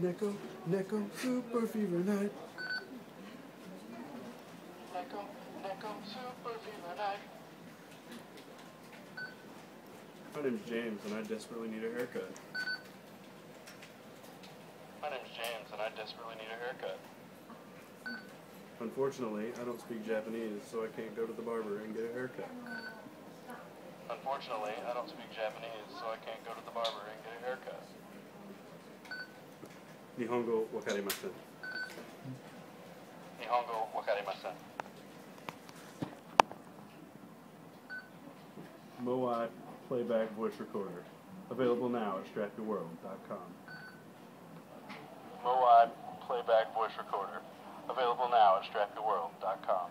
Neko, Neko, Super Fever Night. Neko, Neko, Super Fever Night. My name's James, and I desperately need a haircut. My name's James, and I desperately need a haircut. Unfortunately, I don't speak Japanese, so I can't go to the barber and get a haircut. Unfortunately, I don't speak Japanese, so I can't go to the barber and get a haircut. Nihongo wakarimasen. Nihongo wakarimasen. Moai Playback Voice Recorder. Available now at strapya-world.com. Moai Playback Voice Recorder. Available now at strapya-world.com.